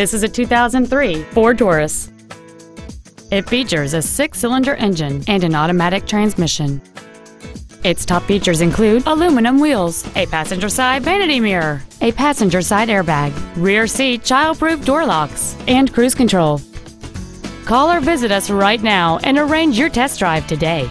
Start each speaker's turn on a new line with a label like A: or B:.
A: This is a 2003 Ford Taurus. It features a six-cylinder engine and an automatic transmission. Its top features include aluminum wheels, a passenger side vanity mirror, a passenger side airbag, rear seat child-proof door locks, and cruise control. Call or visit us right now and arrange your test drive today.